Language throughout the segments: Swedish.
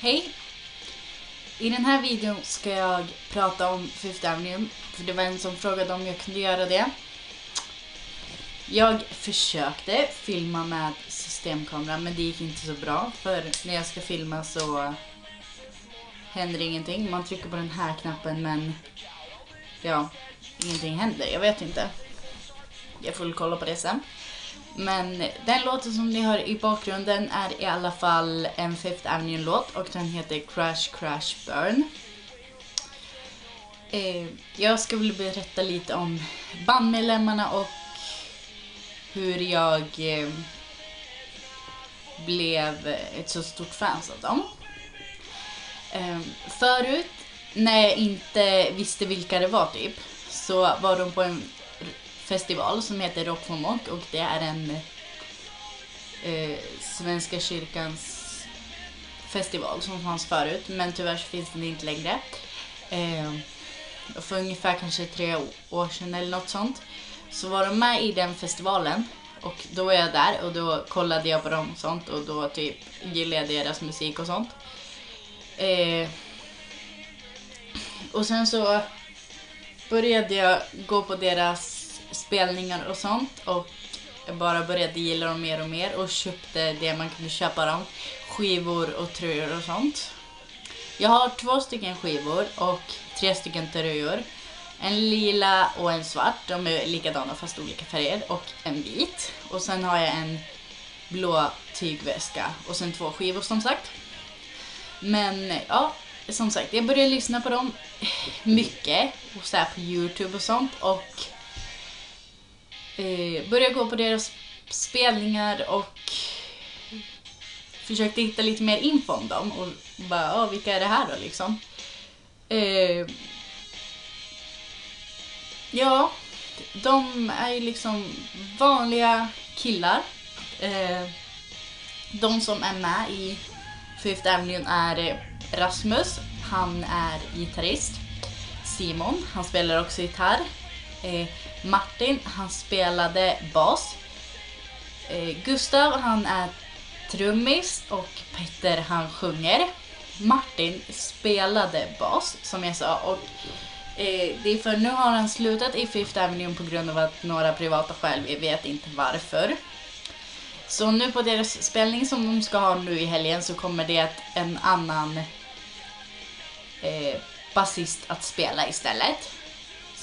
Hej! I den här videon ska jag prata om Fifth Avenue, för det var en som frågade om jag kunde göra det. Jag försökte filma med systemkamera men det gick inte så bra för när jag ska filma så händer ingenting. Man trycker på den här knappen men ja, ingenting händer. Jag vet inte. Jag får kolla på det sen. Men den låten som ni hör i bakgrunden är i alla fall en Fifth Avenue-låt och den heter Crash Crash Burn. Eh, jag ska väl berätta lite om bandmedlemmarna och hur jag eh, blev ett så stort fan av dem. Eh, förut, när jag inte visste vilka det var typ, så var de på en festival som heter Rock for Mock och det är en eh, Svenska kyrkans festival som fanns förut men tyvärr så finns den inte längre. Eh, för ungefär kanske tre år sedan eller något sånt så var de med i den festivalen och då var jag där och då kollade jag på dem och sånt och då typ gillade jag deras musik och sånt. Eh, och sen så började jag gå på deras spelningar och sånt och jag bara började gilla dem mer och mer och köpte det man kunde köpa dem. Skivor och tröjor och sånt. Jag har två stycken skivor och tre stycken tröjor. En lila och en svart, de är likadana fast olika färger och en vit. Och sen har jag en blå tygväska och sen två skivor som sagt. Men ja, som sagt, jag började lyssna på dem mycket och så på Youtube och sånt och eh, började gå på deras spelningar och försökte hitta lite mer info om dem och bara, ja vilka är det här då liksom? Eh, ja, de är ju liksom vanliga killar. Eh, de som är med i Fifth Avenue är Rasmus, han är gitarrist. Simon, han spelar också gitarr. Eh, Martin, han spelade bas. Eh, Gustav, han är trummis och Petter, han sjunger. Martin spelade bas, som jag sa. Och eh, det är för nu har han slutat i Fifth Avenue på grund av att några privata skäl, vi vet inte varför. Så nu på deras spelning som de ska ha nu i helgen så kommer det en annan eh, basist att spela istället.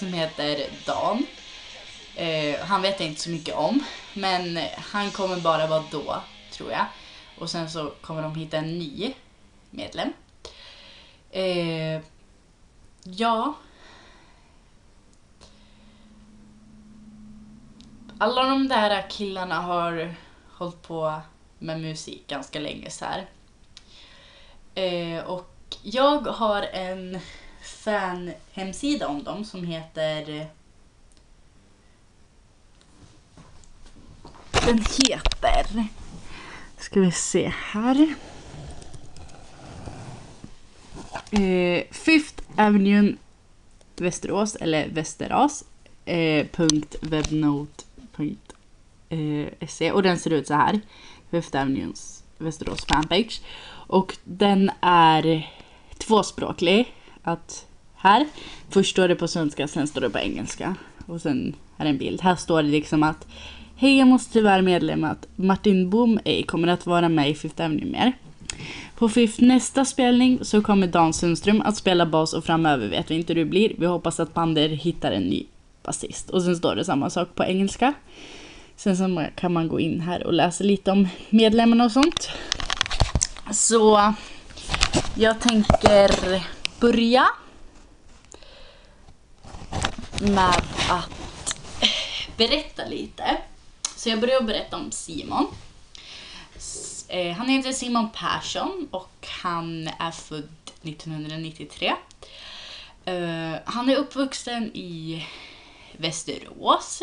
Som heter Dan. Eh, han vet jag inte så mycket om. Men han kommer bara vara då, tror jag. Och sen så kommer de hitta en ny medlem. Eh, ja. Alla de där killarna har hållit på med musik ganska länge så här. Eh, och jag har en fan-hemsida om dem som heter eh, den heter. Ska vi se här. Eh, Fifth Avenue Västerås, eller Västerås, eh, .webnote.se eh, och den ser ut så här. Fifth Avenues Västerås fanpage. Och den är tvåspråklig. Att här, först står det på svenska, sen står det på engelska. Och sen här är en bild. Här står det liksom att Hej, jag måste tyvärr meddela att Martin Boom ej kommer att vara med i Fifth Avenue mer. På Fifth nästa spelning så kommer Dan Sundström att spela bas och framöver vet vi inte hur det blir. Vi hoppas att Pander hittar en ny basist. Och sen står det samma sak på engelska. Sen så kan man gå in här och läsa lite om medlemmarna och sånt. Så jag tänker börja med att berätta lite. Så jag börjar berätta om Simon. Eh, han heter Simon Persson och han är född 1993. Eh, han är uppvuxen i Västerås.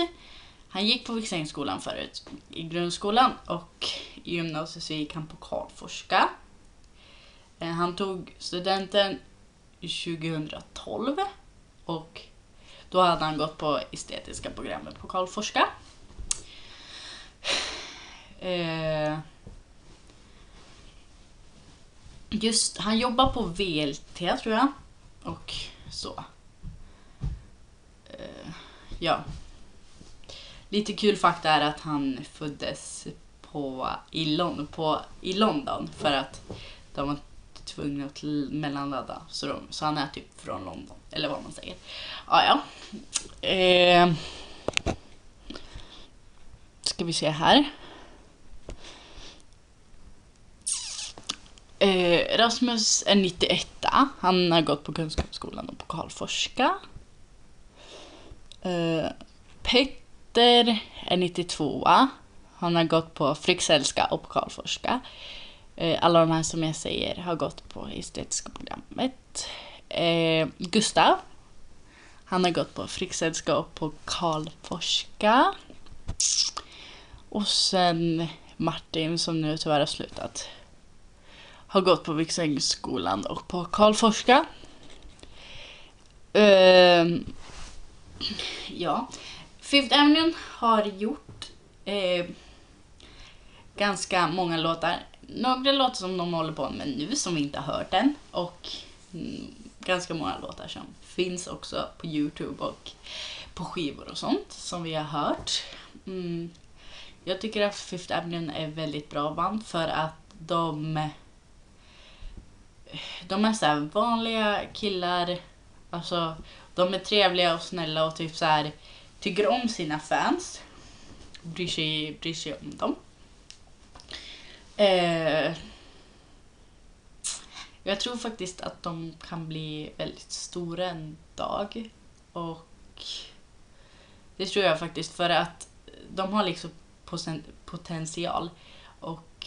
Han gick på Viksängsskolan förut i grundskolan och i gymnasiet så gick han på Karlforska. Eh, han tog studenten 2012 och då hade han gått på estetiska programmet på Karlforska. Eh, just, han jobbar på VLT tror jag. Och så. Eh, ja. Lite kul fakta är att han föddes på, i, Lon på, i London för att de var tvungna att mellanladda. Så, de, så han är typ från London, eller vad man säger. Ah, ja, eh, ska vi se här. Eh, Rasmus är 91 Han har gått på Kunskapsskolan och på Karlforska. Eh, Petter är 92 Han har gått på Fryxellska och på Karlforska. Eh, alla de här som jag säger har gått på estetiska programmet. Eh, Gustav. Han har gått på Fricksällskap och på Karlforska. Och sen Martin som nu tyvärr har slutat. Har gått på Viksängsskolan och på Karlforska. Eh, ja. Fifth Avenue har gjort eh, ganska många låtar. Några låtar som de håller på med nu som vi inte har hört än. Och mm, ganska många låtar som finns också på Youtube och på skivor och sånt som vi har hört. Mm. Jag tycker att Fifth Avenue är väldigt bra band för att de de är så vanliga killar. Alltså, de är trevliga och snälla och typ så här tycker om sina fans. Bryr sig, bryr sig om dem. Eh, jag tror faktiskt att de kan bli väldigt stora en dag. Och det tror jag faktiskt för att de har liksom potential. Och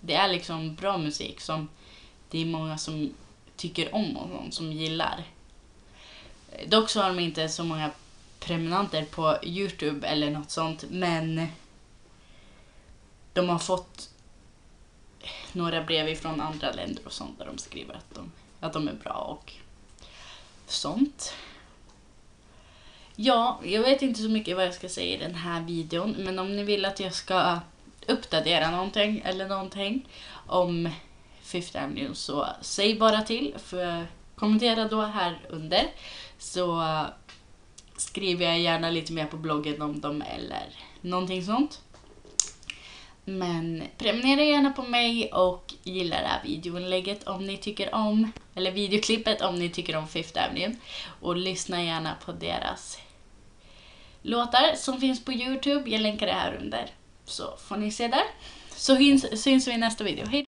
det är liksom bra musik som det är många som tycker om och som gillar. Dock så har de inte så många prenumeranter på Youtube eller något sånt, men de har fått några brev från andra länder och sånt där de skriver att de, att de är bra och sånt. Ja, jag vet inte så mycket vad jag ska säga i den här videon, men om ni vill att jag ska uppdatera någonting eller någonting om Fifth Avenue så säg bara till. För kommentera då här under så skriver jag gärna lite mer på bloggen om dem eller någonting sånt. Men prenumerera gärna på mig och gilla det här videoinlägget om ni tycker om, eller videoklippet om ni tycker om Fifth Avenue. Och lyssna gärna på deras låtar som finns på Youtube. Jag länkar det här under. Så får ni se där. Så syns, syns vi i nästa video. Hej